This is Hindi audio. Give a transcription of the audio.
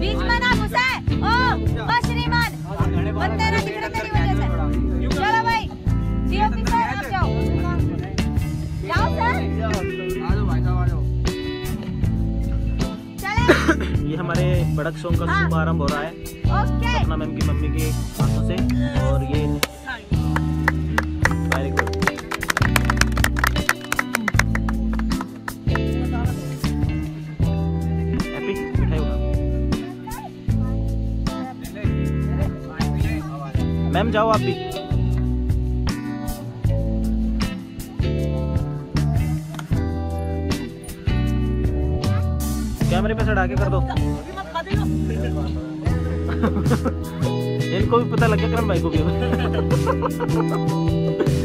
बीच में ना घुसे। ओ ओ श्रीमान बंदे ना दिख रहे तेरी वजह से। चलो भाई डीओपी सर आप जाओ। जाओ सर। चले। ये हमारे बड़क सॉन्ग का हाँ। शुभारंभ हो रहा है। ओके। सपना मैम की मम्मी के हाथों से। और ये मैम, जाओ आप भी। कैमरे पे चढ़ा के कर दो। इनको भी पता लग गया, करण भाई को भी।